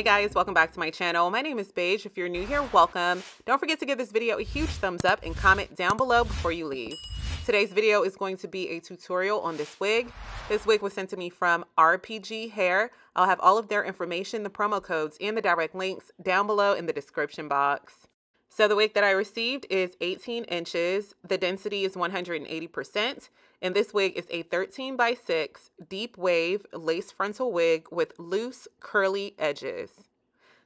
Hey guys, welcome back to my channel. My name is Beige. If you're new here, welcome. Don't forget to give this video a huge thumbs up and comment down below before you leave. Today's video is going to be a tutorial on this wig. This wig was sent to me from RPG Hair. I'll have all of their information, the promo codes, and the direct links down below in the description box. So the wig that I received is 18 inches. The density is 180%. And this wig is a 13 by 6 deep wave lace frontal wig with loose curly edges.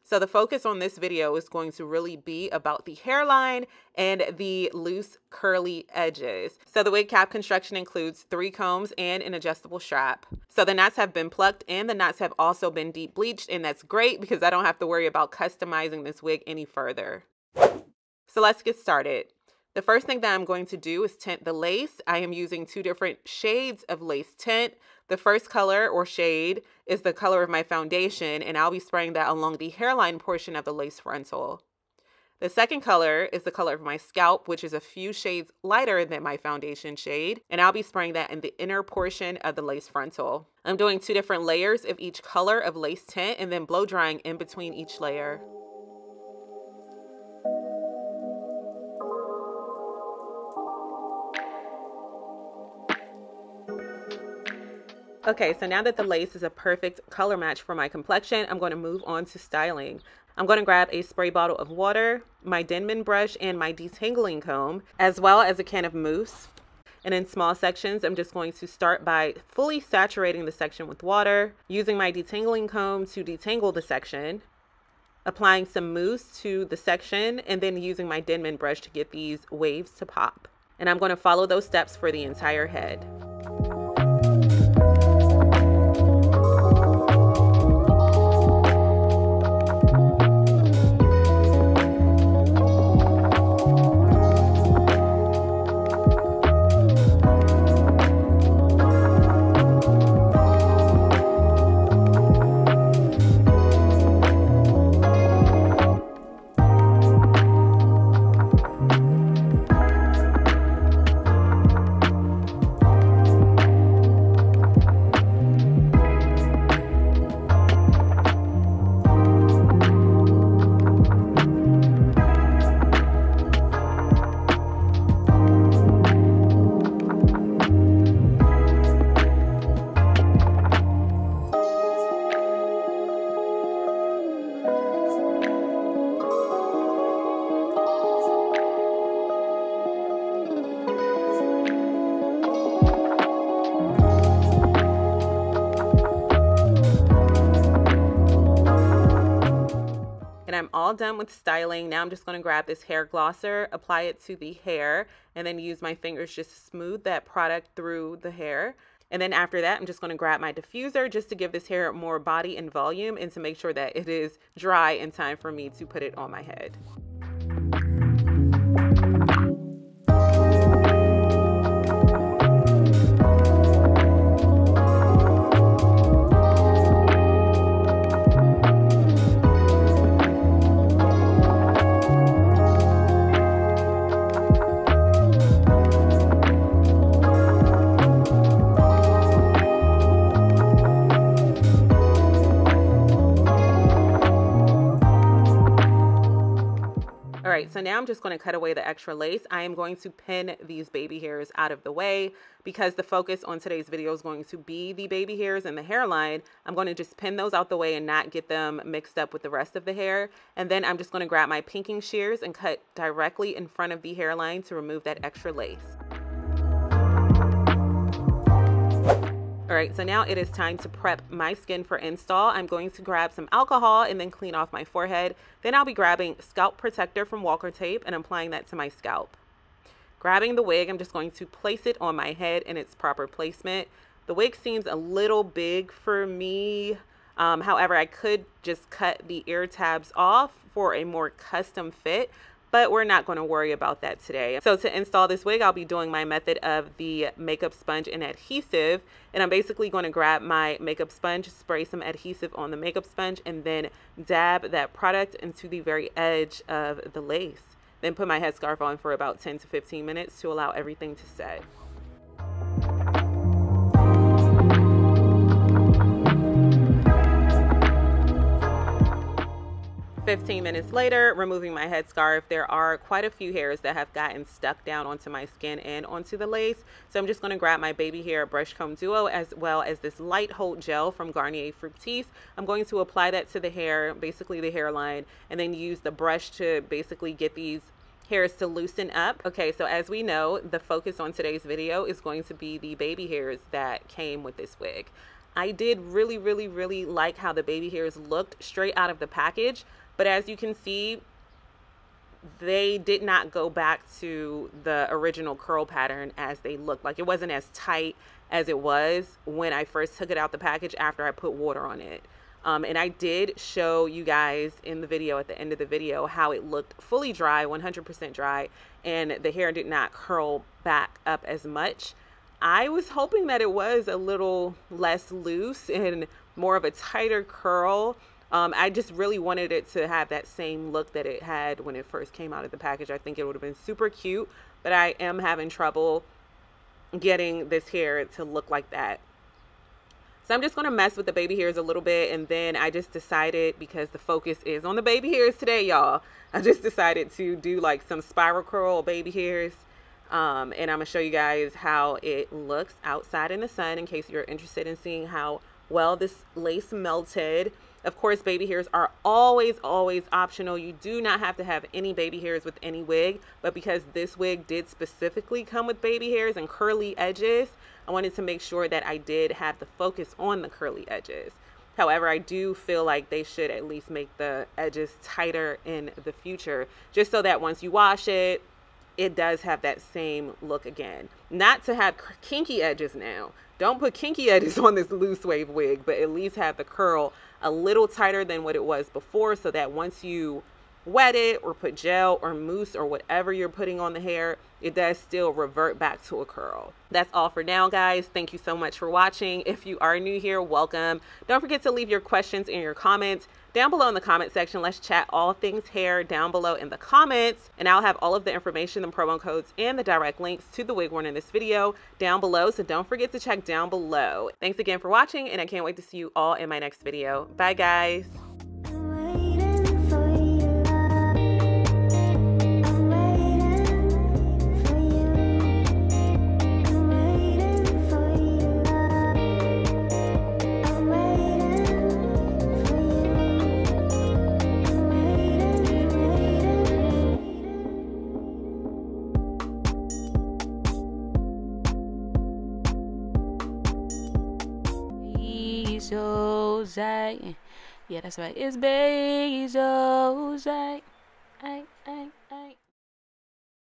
So the focus on this video is going to really be about the hairline and the loose curly edges. So the wig cap construction includes three combs and an adjustable strap. So the knots have been plucked and the knots have also been deep bleached and that's great because I don't have to worry about customizing this wig any further. So let's get started. The first thing that I'm going to do is tint the lace. I am using two different shades of lace tint. The first color or shade is the color of my foundation, and I'll be spraying that along the hairline portion of the lace frontal. The second color is the color of my scalp, which is a few shades lighter than my foundation shade, and I'll be spraying that in the inner portion of the lace frontal. I'm doing two different layers of each color of lace tint and then blow drying in between each layer. Okay, so now that the lace is a perfect color match for my complexion, I'm going to move on to styling. I'm going to grab a spray bottle of water, my Denman brush, and my detangling comb, as well as a can of mousse. And in small sections, I'm just going to start by fully saturating the section with water, using my detangling comb to detangle the section, applying some mousse to the section, and then using my Denman brush to get these waves to pop. And I'm going to follow those steps for the entire head. I'm all done with styling. Now I'm just going to grab this hair glosser, apply it to the hair, and then use my fingers just to smooth that product through the hair. And then after that, I'm just going to grab my diffuser just to give this hair more body and volume and to make sure that it is dry in time for me to put it on my head. Now I'm just going to cut away the extra lace. I am going to pin these baby hairs out of the way because the focus on today's video is going to be the baby hairs and the hairline. I'm going to just pin those out the way and not get them mixed up with the rest of the hair. And then I'm just going to grab my pinking shears and cut directly in front of the hairline to remove that extra lace. All right, so now it is time to prep my skin for install. I'm going to grab some alcohol and then clean off my forehead. Then I'll be grabbing scalp protector from Walker Tape and applying that to my scalp. Grabbing the wig, I'm just going to place it on my head in its proper placement. The wig seems a little big for me. Um, however, I could just cut the ear tabs off for a more custom fit, but we're not going to worry about that today. So to install this wig, I'll be doing my method of the makeup sponge and adhesive. And I'm basically going to grab my makeup sponge, spray some adhesive on the makeup sponge, and then dab that product into the very edge of the lace. Then put my headscarf on for about 10 to 15 minutes to allow everything to set. 15 minutes later, removing my headscarf, there are quite a few hairs that have gotten stuck down onto my skin and onto the lace. So I'm just going to grab my baby hair brush comb duo as well as this light hold gel from Garnier Fructis. I'm going to apply that to the hair, basically the hairline, and then use the brush to basically get these hairs to loosen up. Okay, so as we know, the focus on today's video is going to be the baby hairs that came with this wig. I did really, really, really like how the baby hairs looked straight out of the package. But as you can see, they did not go back to the original curl pattern as they looked. Like it wasn't as tight as it was when I first took it out the package after I put water on it. Um, and I did show you guys in the video at the end of the video how it looked fully dry, 100% dry, and the hair did not curl back up as much. I was hoping that it was a little less loose and more of a tighter curl um, I just really wanted it to have that same look that it had when it first came out of the package. I think it would have been super cute, but I am having trouble getting this hair to look like that. So I'm just going to mess with the baby hairs a little bit. And then I just decided, because the focus is on the baby hairs today, y'all, I just decided to do like some spiral curl baby hairs. Um, and I'm going to show you guys how it looks outside in the sun in case you're interested in seeing how well this lace melted. Of course, baby hairs are always, always optional. You do not have to have any baby hairs with any wig, but because this wig did specifically come with baby hairs and curly edges, I wanted to make sure that I did have the focus on the curly edges. However, I do feel like they should at least make the edges tighter in the future, just so that once you wash it, it does have that same look again. Not to have kinky edges now. Don't put kinky edges on this loose wave wig, but at least have the curl a little tighter than what it was before so that once you wet it or put gel or mousse or whatever you're putting on the hair, it does still revert back to a curl. That's all for now, guys. Thank you so much for watching. If you are new here, welcome. Don't forget to leave your questions and your comments down below in the comment section. Let's chat all things hair down below in the comments. And I'll have all of the information, the promo codes, and the direct links to the wig worn in this video down below. So don't forget to check down below. Thanks again for watching, and I can't wait to see you all in my next video. Bye, guys. Bezos. Yeah, that's right. It's Bezos.